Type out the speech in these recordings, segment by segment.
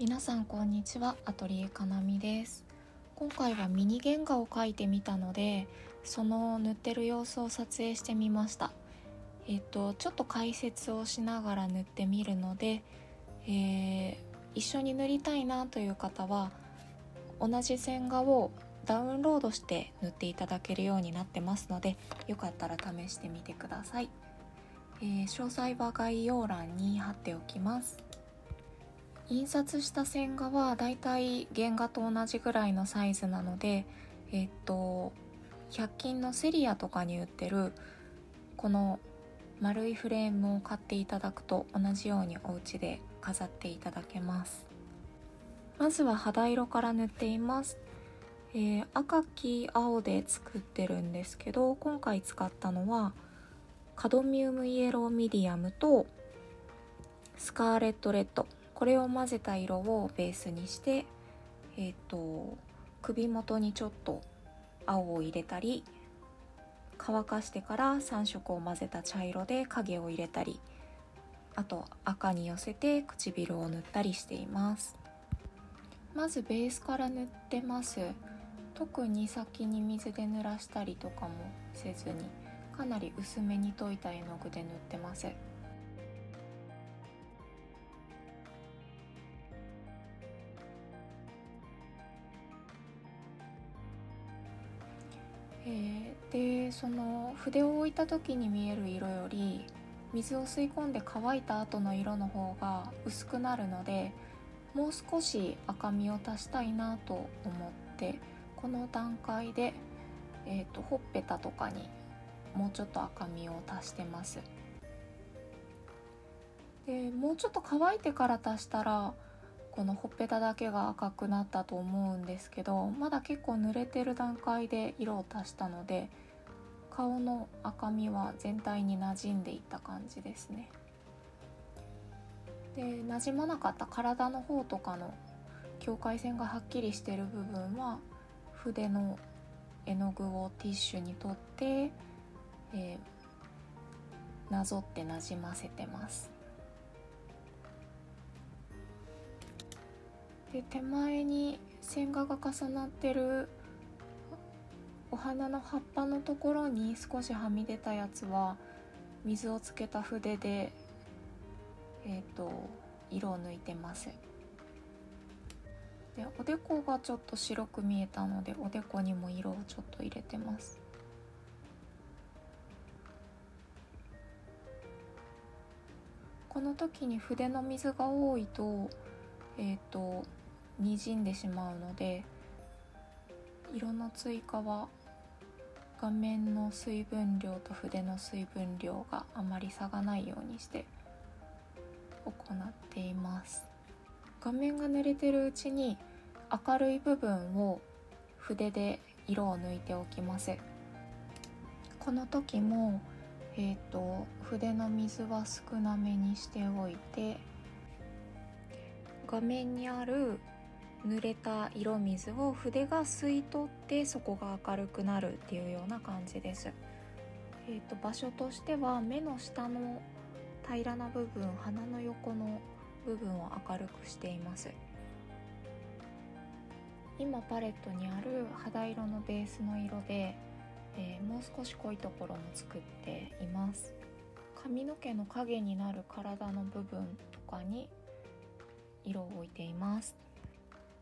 皆さんこんにちは。アトリエかなみです。今回はミニ原画を描いてみたのでその塗ってる様子を撮影してみました。えっ、とちょっと解説をしながら塗ってみるので、えー、一緒に塗りたいなという方は同じ線画をダウンロードして塗っていただけるようになってますのでよかったら試してみてください、えー、詳細は概要欄に貼っておきます。印刷した線画はだいたい原画と同じぐらいのサイズなのでえっと100均のセリアとかに売ってるこの丸いフレームを買っていただくと同じようにお家で飾っていただけます。まずは肌色から塗っています、えー、赤黄青で作ってるんですけど今回使ったのはカドミウムイエローミディアムとスカーレットレッド。これを混ぜた色をベースにしてえっ、ー、と首元にちょっと青を入れたり乾かしてから3色を混ぜた茶色で影を入れたりあと赤に寄せて唇を塗ったりしています。まずベースから塗ってます。特に先に水で濡らしたりとかもせずにかなり薄めに溶いた絵の具で塗ってます。でその筆を置いた時に見える色より水を吸い込んで乾いた後の色の方が薄くなるのでもう少し赤みを足したいなと思ってこの段階で、えーと、とほっぺたとかにもうちょっと赤みを足してます。でもうちょっと乾いてから足したらこのほっぺただけが赤くなったと思うんですけどまだ結構濡れてる段階で色を足したので顔の赤みは全体に馴染んでいった感じですね。で馴染まなかった体の方とかの境界線がはっきりしてる部分は筆の絵の具をティッシュに取って、えー、なぞってなじませてます。で手前に線画が重なってるお花の葉っぱのところに少しはみ出たやつは水をつけた筆でえっ、ー、と色を抜いてます。でおでこがちょっと白く見えたのでおでこにも色をちょっと入れてます。この時に筆の水が多いとえっ、ー、とにじんでしまうので色の追加は画面の水分量と筆の水分量があまり差がないようにして行っています。画面が濡れてるうちに明るい部分を筆で色を抜いておきます。この時もえーと筆の水は少なめにしておいて画面にある濡れた色水を筆が吸い取ってそこが明るくなるっていうような感じです。えーと、場所としては目の下の平らな部分鼻の横の部分を明るくしています。今パレットにある肌色のベースの色で、えー、もう少し濃いところも作っています。髪の毛の影になる体の部分とかに色を置いています。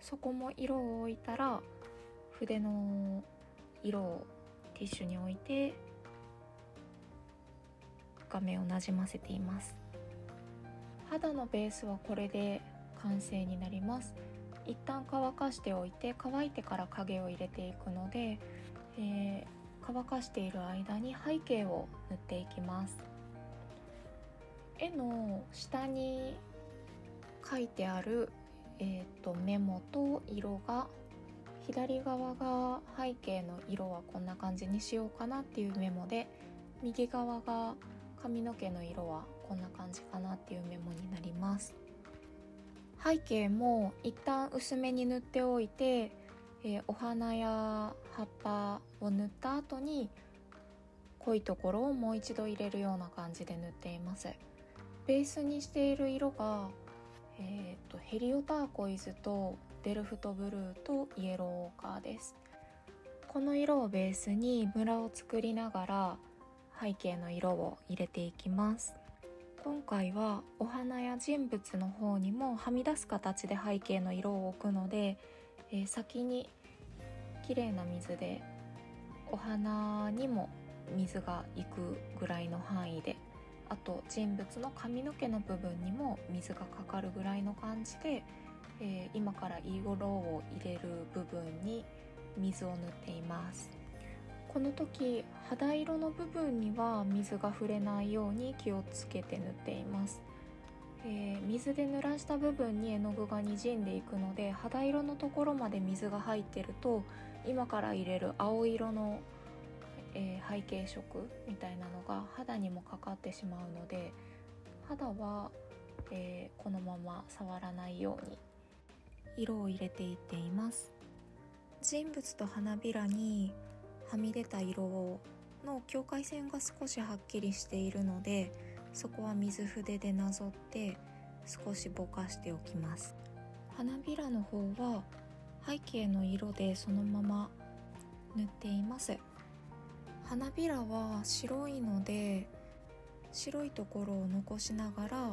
そこも色を置いたら筆の色をティッシュに置いて画面をなじませています。肌のベースはこれで完成になります。一旦乾かしておいて乾いてから影を入れていくので、えー、乾かしている間に背景を塗っていきます。絵の下に書いてあるえーと、メモと色が左側が背景の色はこんな感じにしようかなっていうメモで右側が髪の毛の色はこんな感じかなっていうメモになります。背景も一旦薄めに塗っておいて、えー、お花や葉っぱを塗った後に濃いところをもう一度入れるような感じで塗っています。ベースにしている色がえーと、ヘリオターコイズとデルフトブルーとイエローオーカーです。この色をベースにムラを作りながら背景の色を入れていきます。今回はお花や人物の方にもはみ出す形で背景の色を置くので、えー、先に綺麗な水でお花にも水がいくぐらいの範囲であと人物の髪の毛の部分にも水がかかるぐらいの感じで、えー、今からイーゴロを入れる部分に水を塗っています。この時肌色の部分には水が触れないように気をつけて塗っています、えー、水で濡らした部分に絵の具がにじんでいくので肌色のところまで水が入ってると今から入れる青色のえー、背景色みたいなのが肌にもかかってしまうので肌は、えー、このまま触らないように色を入れていっています。人物と花びらにはみ出た色の境界線が少しはっきりしているのでそこは水筆でなぞって少しぼかしておきます。花びらの方は背景の色でそのまま塗っています。花びらは白いので白いところを残しながら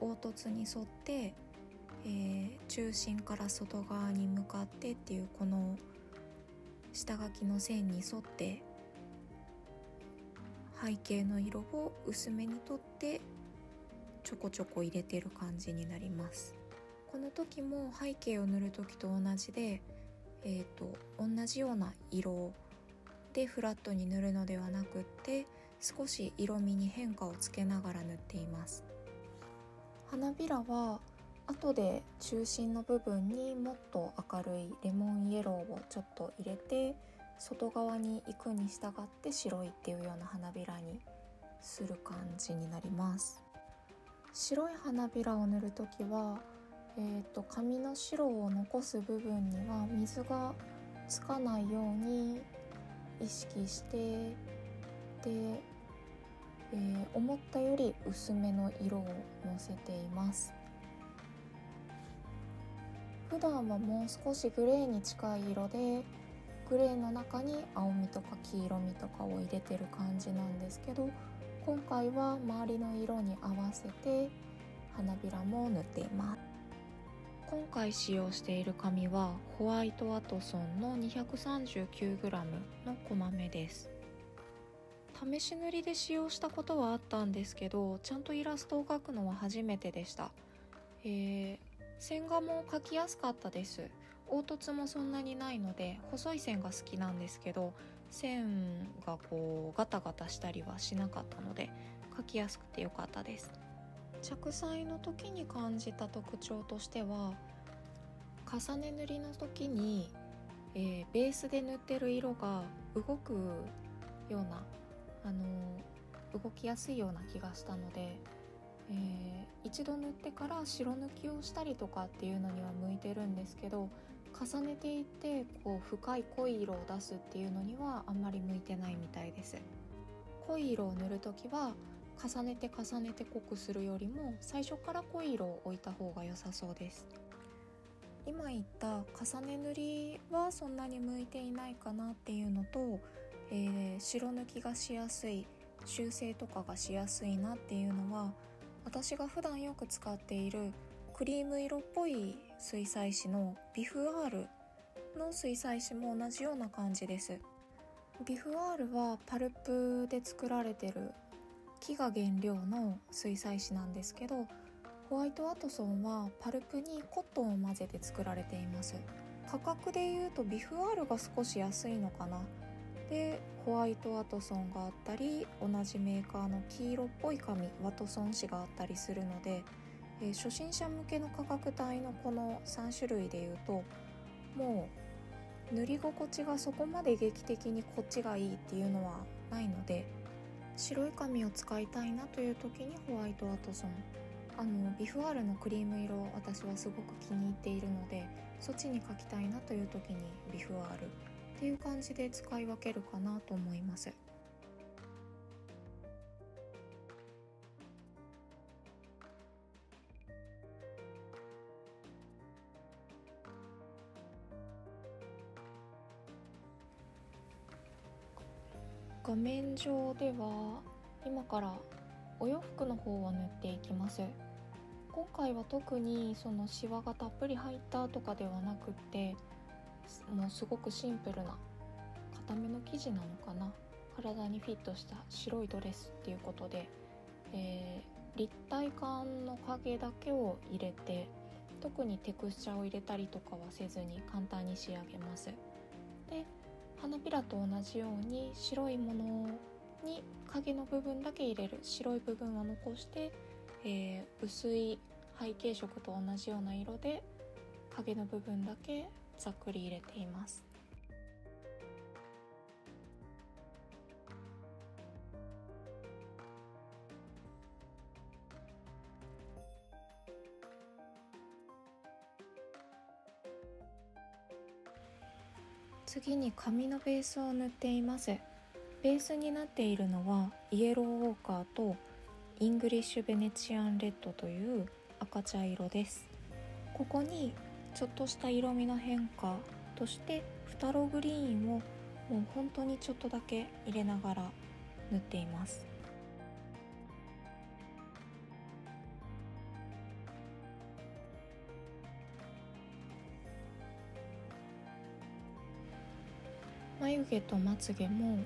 凹凸に沿って、えー、中心から外側に向かってっていうこの下書きの線に沿って背景の色を薄めにとってちょこちょこ入れてる感じになります。この時も背景を塗る時と同じで、えーと、と同じような色でフラットに塗るのではなくって少し色味に変化をつけながら塗っています。花びらは後で中心の部分にもっと明るいレモンイエローをちょっと入れて外側に行くに従って白いっていうような花びらにする感じになります。白い花びらを塗る時は、えーと、紙の白を残す部分には水がつかないように意識してで、えー、思ったより薄めの色をのせています。普段はもう少しグレーに近い色でグレーの中に青みとか黄色みとかを入れてる感じなんですけど今回は周りの色に合わせて花びらも塗っています。今回使用している紙はホワイトワトソンの 239g の小豆です。試し塗りで使用したことはあったんですけどちゃんとイラストを描くのは初めてでした、えー、線画も描きやすかったです。凹凸もそんなにないので細い線が好きなんですけど線がこうガタガタしたりはしなかったので描きやすくてよかったです。着彩の時に感じた特徴としては重ね塗りの時に、えー、ベースで塗ってる色が動くような、あのー、動きやすいような気がしたので、えー、一度塗ってから白抜きをしたりとかっていうのには向いてるんですけど重ねていってこう深い濃い色を出すっていうのにはあんまり向いてないみたいです。濃い色を塗る時は重ねて重ねて濃くするよりも最初から濃い色を置いた方が良さそうです。今言った重ね塗りはそんなに向いていないかなっていうのと、えー、白抜きがしやすい修正とかがしやすいなっていうのは私が普段よく使っているクリーム色っぽい水彩紙のビフ R の水彩紙も同じような感じです。ビフ R はパルプで作られてる木が原料の水彩紙なんですけどホワイトワトソンはパルプにコットンを混ぜて作られています。価格でいうとビフ R が少し安いのかな。でホワイトワトソンがあったり同じメーカーの黄色っぽい紙ワトソン紙があったりするので、えー、初心者向けの価格帯のこの3種類でいうともう塗り心地がそこまで劇的にこっちがいいっていうのはないので白い紙を使いたいなという時にホワイトワトソンあのビフワールのクリーム色私はすごく気に入っているのでそっちに描きたいなという時にビフワールっていう感じで使い分けるかなと思います。画面上では今からお洋服の方を塗っていきます。今回は特にそのシワがたっぷり入ったとかではなくってもうすごくシンプルな固めの生地なのかな。体にフィットした白いドレスっていうことで、えー、立体感の影だけを入れて特にテクスチャーを入れたりとかはせずに簡単に仕上げます。で花びらと同じように白いものに影の部分だけ入れる白い部分は残して、えー、薄い背景色と同じような色で影の部分だけざっくり入れています。次に紙のベースを塗っています。ベースになっているのはイエローオーカーとイングリッシュベネチアンレッドという赤茶色です。ここにちょっとした色味の変化としてフタログリーンをもう本当にちょっとだけ入れながら塗っています。眉毛とまつげも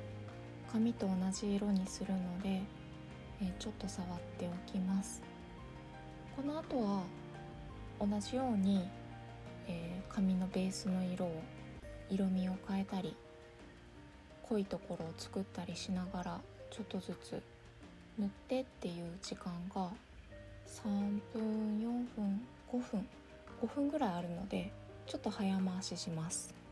髪と同じ色にするので、えちょっと触っておきます。この後は同じように、えー、髪のベースの色を色味を変えたり濃いところを作ったりしながらちょっとずつ塗ってっていう時間が3分4分5分5分ぐらいあるのでちょっと早回しします。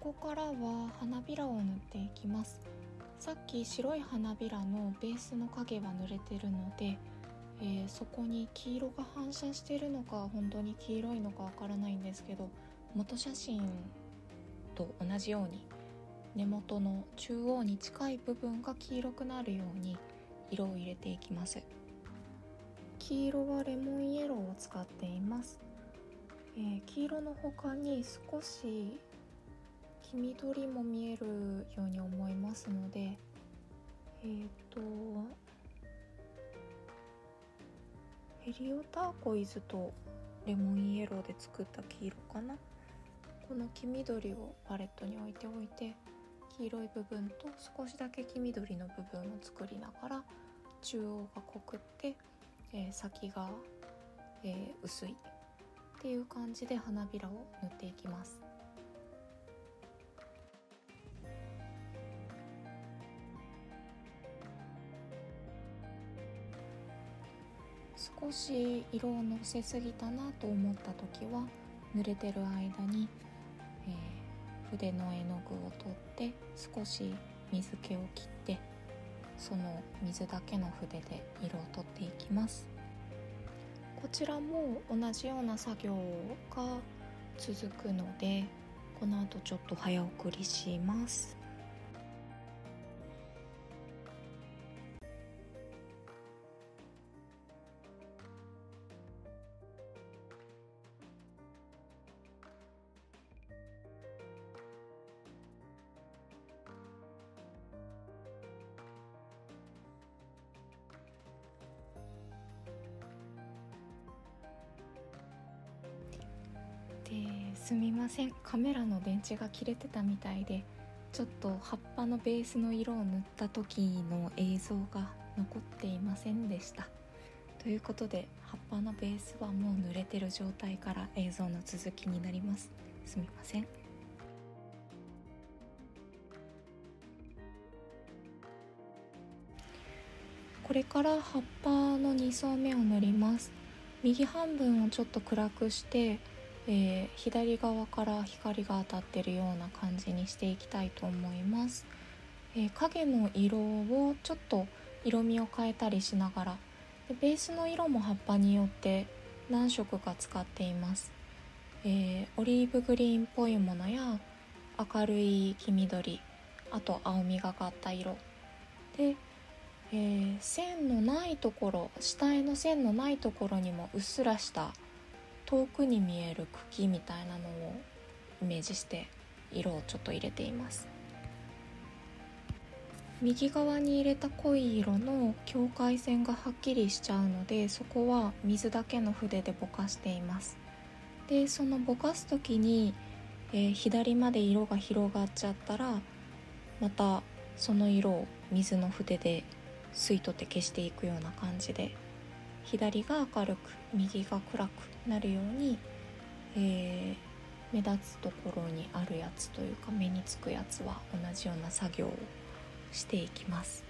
ここからは花びらを塗っていきます。さっき白い花びらのベースの影は塗れてるので、えー、そこに黄色が反射してるのか本当に黄色いのかわからないんですけど元写真と同じように根元の中央に近い部分が黄色くなるように色を入れていきます。黄色はレモンイエローを使っています、えー、黄色の他に少し黄緑も見えるように思いますのでえっ、ー、とヘリオターコイズとレモンイエローで作った黄色かな。この黄緑をパレットに置いておいて黄色い部分と少しだけ黄緑の部分を作りながら中央が濃くって、えー、先が、えー、薄いっていう感じで花びらを塗っていきます。少し色をのせすぎたなと思った時は濡れてる間に、えー、筆の絵の具を取って少し水気を切ってその水だけの筆で色を取っていきます。こちらも同じような作業が続くのでこの後ちょっと早送りします。ません。カメラの電池が切れてたみたいでちょっと葉っぱのベースの色を塗った時の映像が残っていませんでした。ということで葉っぱのベースはもう濡れてる状態から映像の続きになります。すみません。これから葉っぱの2層目を塗ります。右半分をちょっと暗くしてえー、左側から光が当たってるような感じにしていきたいと思います、えー、影の色をちょっと色味を変えたりしながらでベースの色も葉っぱによって何色か使っています、えー、オリーブグリーンっぽいものや明るい黄緑あと青みがかった色。で、えー、線のないところ下絵の線のないところにもうっすらした遠くに見える茎みたいなのをイメージして色をちょっと入れています。右側に入れた濃い色の境界線がはっきりしちゃうのでそこは水だけの筆でぼかしています。でそのぼかす時に、えー、左まで色が広がっちゃったらまたその色を水の筆で吸い取って消していくような感じで左が明るく右が暗くなるように、えー、目立つところにあるやつというか目につくやつは同じような作業をしていきます。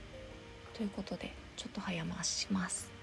ということでちょっと早回しします。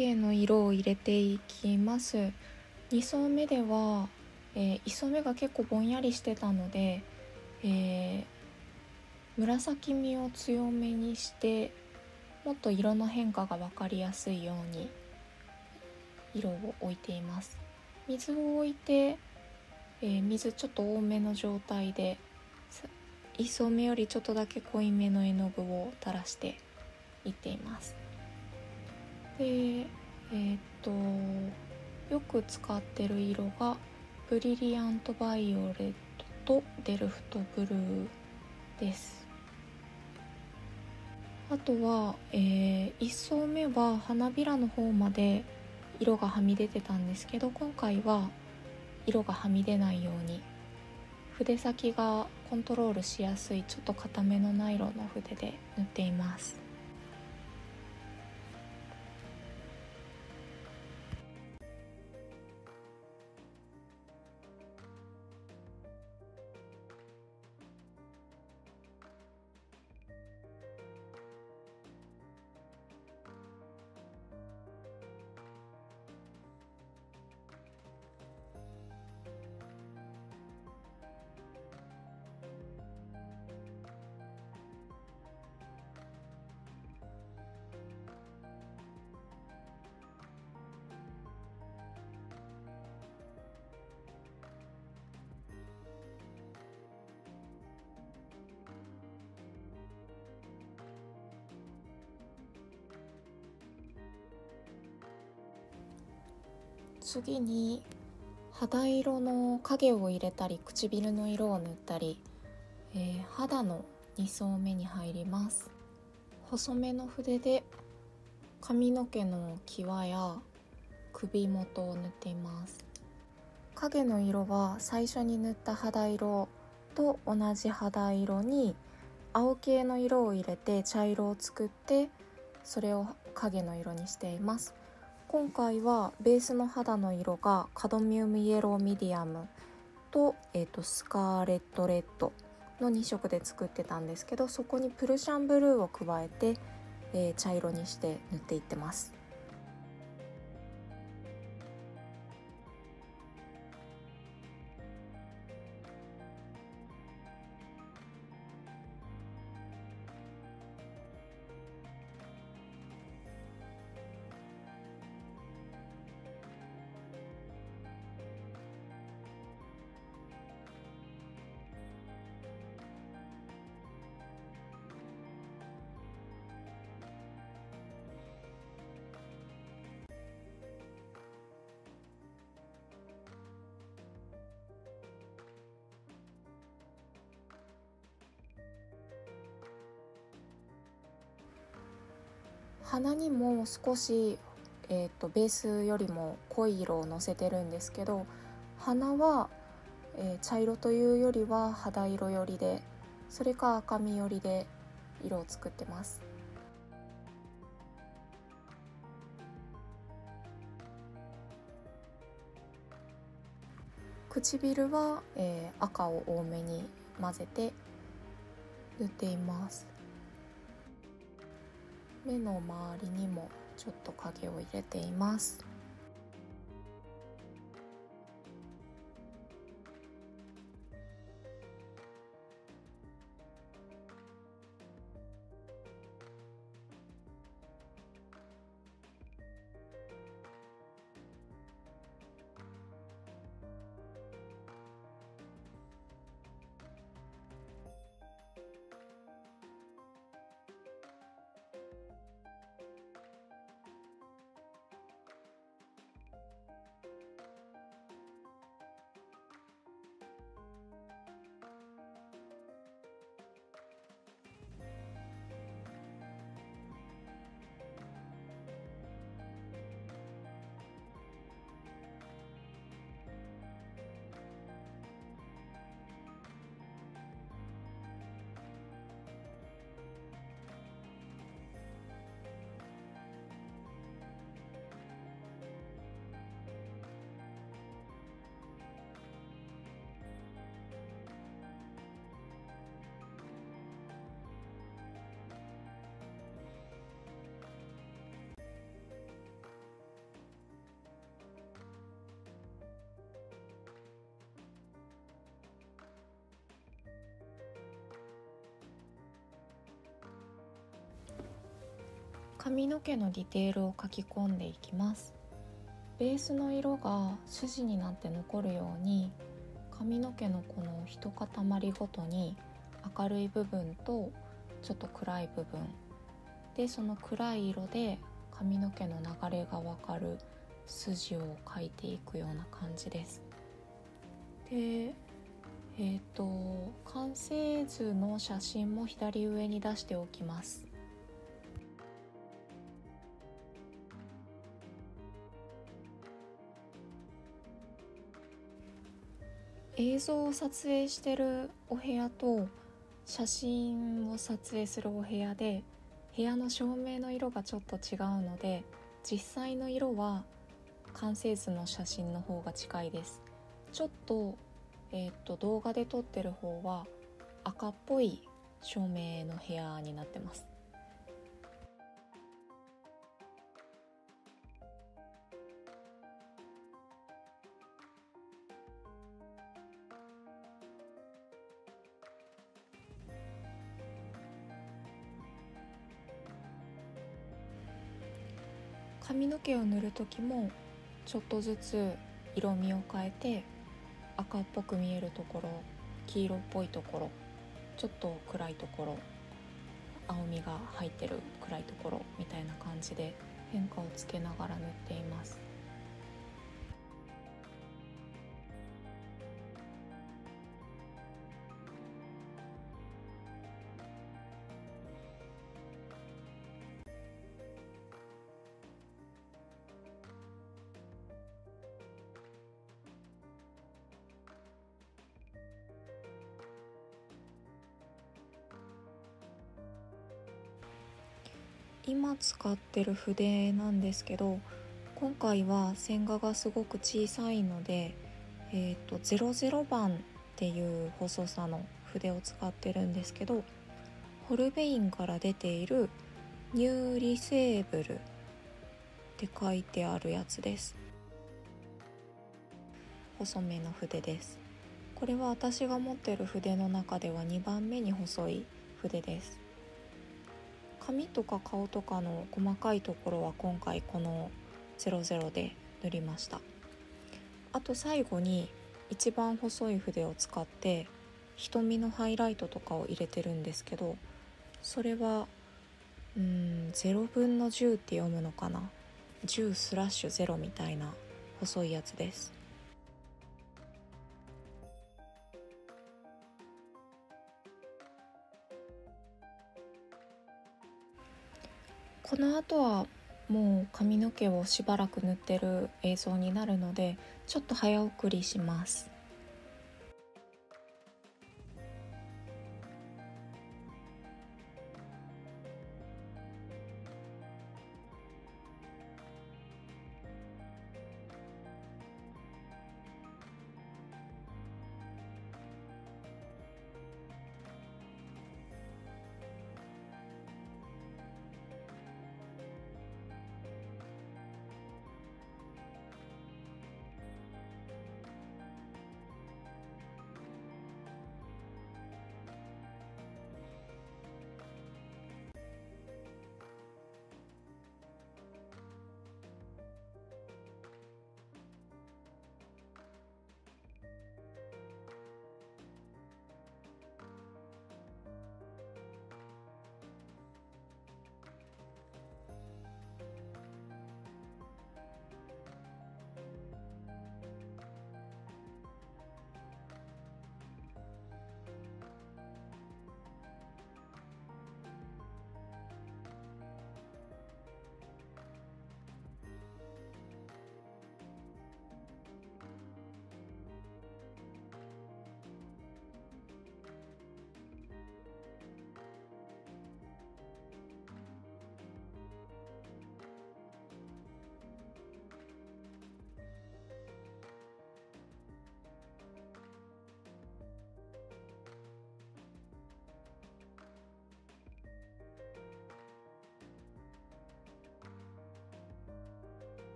景の色を入れていきます。2層目では、えー、1層目が結構ぼんやりしてたので、えー、紫みを強めにしてもっと色の変化が分かりやすいように色を置いています。水を置いて、えー、水ちょっと多めの状態で1層目よりちょっとだけ濃いめの絵の具を垂らしていっています。でえー、っとよく使ってる色がブリリアントバイオレットとデルフトブルーです。あとは、えー、1層目は花びらの方まで色がはみ出てたんですけど今回は色がはみ出ないように。筆先がコントロールしやすいちょっと硬めのナイロンの筆で塗っています。次に肌色の影を入れたり唇の色を塗ったり、えー、肌の2層目に入ります。細めの筆で髪の毛の際や首元を塗っています。影の色は最初に塗った肌色と同じ肌色に青系の色を入れて茶色を作ってそれを影の色にしています。今回はベースの肌の色がカドミウムイエローミディアムと,、えーと、スカーレットレッドの2色で作ってたんですけどそこにプルシャンブルーを加えて、えー、茶色にして塗っていってます。鼻にも少し、えーと、ベースよりも濃い色をのせてるんですけど鼻は、えー、茶色というよりは肌色寄りでそれか赤み寄りで色を作ってます。唇は、えー、赤を多めに混ぜて塗っています。目の周りにもちょっと影を入れています。髪の毛のディテールを書き込んでいきます。ベースの色が筋になって残るように髪の毛のこの一塊ごとに明るい部分とちょっと暗い部分。でその暗い色で髪の毛の流れがわかる筋を描いていくような感じです。でえっ、ー、と完成図の写真も左上に出しておきます。映像を撮影してるお部屋と写真を撮影するお部屋で部屋の照明の色がちょっと違うので実際の色は完成図の写真の方が近いです。ちょっと,、えー、っと動画で撮ってる方は赤っぽい照明の部屋になってます。髪の毛を塗る時もちょっとずつ色味を変えて赤っぽく見えるところ黄色っぽいところちょっと暗いところ青みが入ってる暗いところみたいな感じで変化をつけながら塗っています。使ってる筆なんですけど今回は線画がすごく小さいので、えーと、00番っていう細さの筆を使ってるんですけどホルベインから出ているニューリセーブルって書いてあるやつです。細めの筆です。これは私が持ってる筆の中では2番目に細い筆です。髪とか顔とかの細かいところは今回この00で塗りました。あと最後に一番細い筆を使って瞳のハイライトとかを入れてるんですけどそれはうん0分の10って読むのかな？10スラッシュ0みたいな細いやつです。この後はもう髪の毛をしばらく塗ってる映像になるのでちょっと早送りします。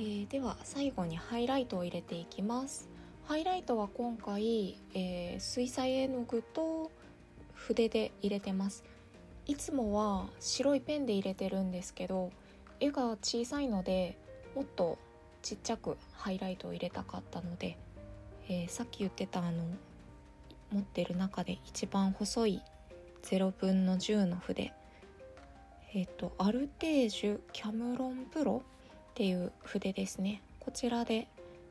えー、では最後にハイライトを入れていきます。ハイライトは今回、えー、水彩絵の具と筆で入れてます。いつもは白いペンで入れてるんですけど絵が小さいのでもっとちっちゃくハイライトを入れたかったので、えー、さっき言ってたあの持ってる中で一番細い0分の10の筆。えっ、ー、とアルテージュキャムロンプロっていう筆ですね。こちらで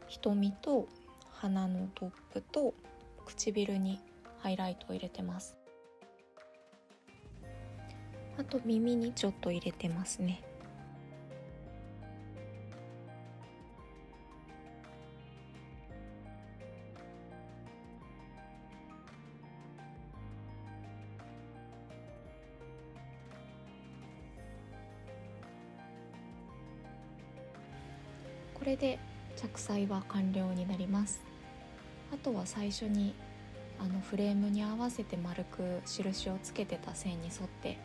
瞳と鼻のトップと唇にハイライトを入れてます。あと耳にちょっと入れてますね。れで着彩は完了になります。あとは最初にあのフレームに合わせて丸く印をつけてた線に沿って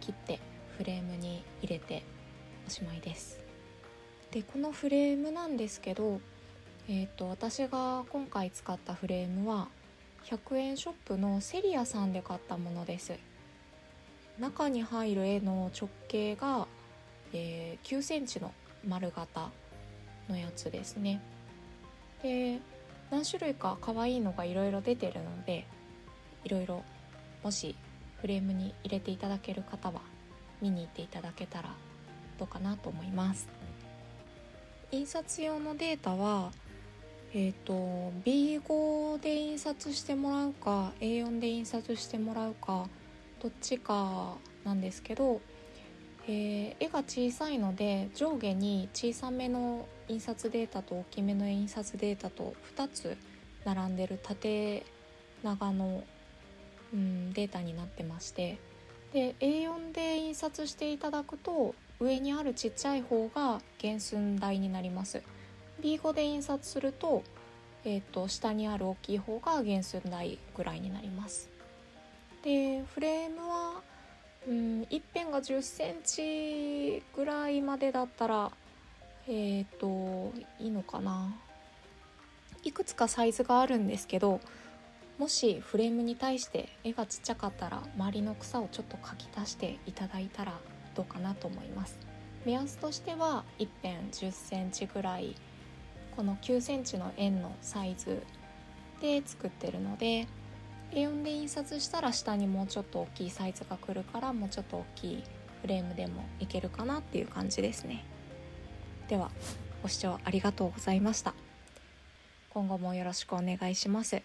切ってフレームに入れておしまいです。でこのフレームなんですけど、えーと、私が今回使ったフレームは100円ショップのセリアさんで買ったものです。中に入る絵の直径が、えー、9センチの丸型のやつですね。で何種類か可愛いのがいろいろ出てるのでいろいろもしフレームに入れていただける方は見に行っていただけたらどうかなと思います。印刷用のデータはえっ、ー、と B5 で印刷してもらうか A4 で印刷してもらうかどっちかなんですけどえー、絵が小さいので上下に小さめの印刷データと大きめの印刷データと2つ並んでる縦長の、うん、データになってましてで A4 で印刷していただくと上にあるちっちゃい方が原寸大になります。B5 で印刷すると,、えーと、下にある大きい方が原寸大ぐらいになります。でフレームはうん一辺が1 0センチぐらいまでだったらえっ、ー、といいのかな。いくつかサイズがあるんですけどもしフレームに対して絵がちっちゃかったら周りの草をちょっと描き足していただいたらどうかなと思います。目安としては一辺1 0センチぐらいこの9センチの円のサイズで作ってるので A4 で印刷したら下にもうちょっと大きいサイズが来るからもうちょっと大きいフレームでもいけるかなっていう感じですね。ではご視聴ありがとうございました。今後もよろしくお願いします。